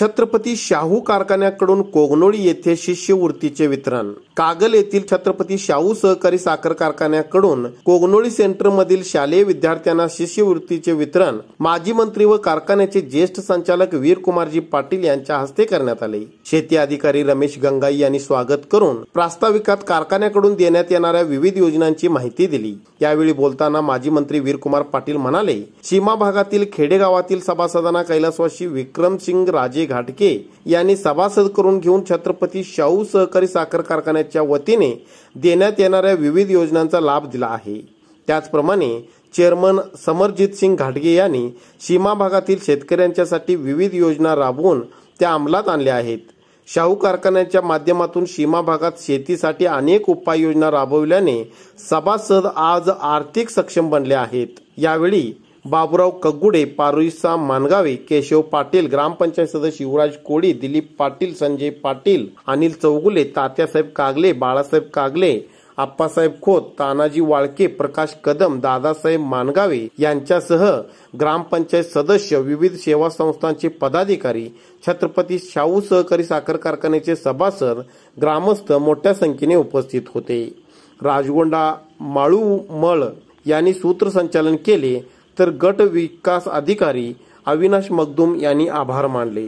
छत्रपती शाहू कारखान्याकडून कोगनोळी येथे शिष्यवृत्तीचे वितरण. कागल येथील छत्रपती शाहू सहकारी साखर कारखान्याकडून कोगनोळी सेंटरमधील शालेय विद्यार्थ्यांना शिष्यवृत्तीचे वितरण. माजी मंत्री व कारखान्याचे ज्येष्ठ संचालक वीरकुमारजी पाटील यांच्या हस्ते करण्यात आले. शेती अधिकारी रमेश गंगाई यांनी स्वागत करून प्रास्ताविकात कारखान्याकडून देण्यात येणाऱ्या विविध योजनांची माहिती दिली. यावेळी बोलताना माजी मंत्री वीरकुमार पाटील म्हणाले सीमा भागातील खेडेगावातील सभासदांना कैलासवासी विक्रमसिंग राजे घाटके यांनी सभासद करून घेऊन छत्रपती शाहू सहकारी साखर कारखान्याच्या वतीने देण्यात येणाऱ्या विविध योजनांचा लाभ दिला आहे. त्याचप्रमाणे चेअरमन समरजित सिंग घाटगे यांनी सीमा भागातील शेतकऱ्यांच्यासाठी विविध योजना राबवून त्या अंमलात आणल्या आहेत. शाहू कारखान्याच्या माध्यमातून सीमा भागात शेतीसाठी अनेक उपाययोजना राबविल्याने सभासद आज आर्थिक सक्षम बनले आहेत. यावेळी बाबुराव कग्गुडे पारुईसा मानगावे केशव पाटील ग्रामपंचायत सदस्य युवराज कोळी दिलीप पाटील संजय पाटील अनिल चौगुले तात्यासाहेब कागले बाळासाहेब कागले आप्पासाहेब खोत तानाजी वाळके प्रकाश कदम दादासाहेब मानगावे यांच्यासह ग्रामपंचायत सदस्य विविध सेवा संस्थांचे पदाधिकारी छत्रपती शाहू सहकारी साखर कारखान्याचे सभासद ग्रामस्थ मोठ्या संख्येने उपस्थित होते. राजगोंडा माळूमळ यांनी सूत्रसंचालन केले. तर गट विकास अधिकारी अविनाश मगदुम यांनी आभार मानले.